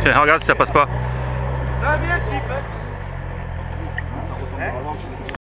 Tiens, regarde si ça passe pas.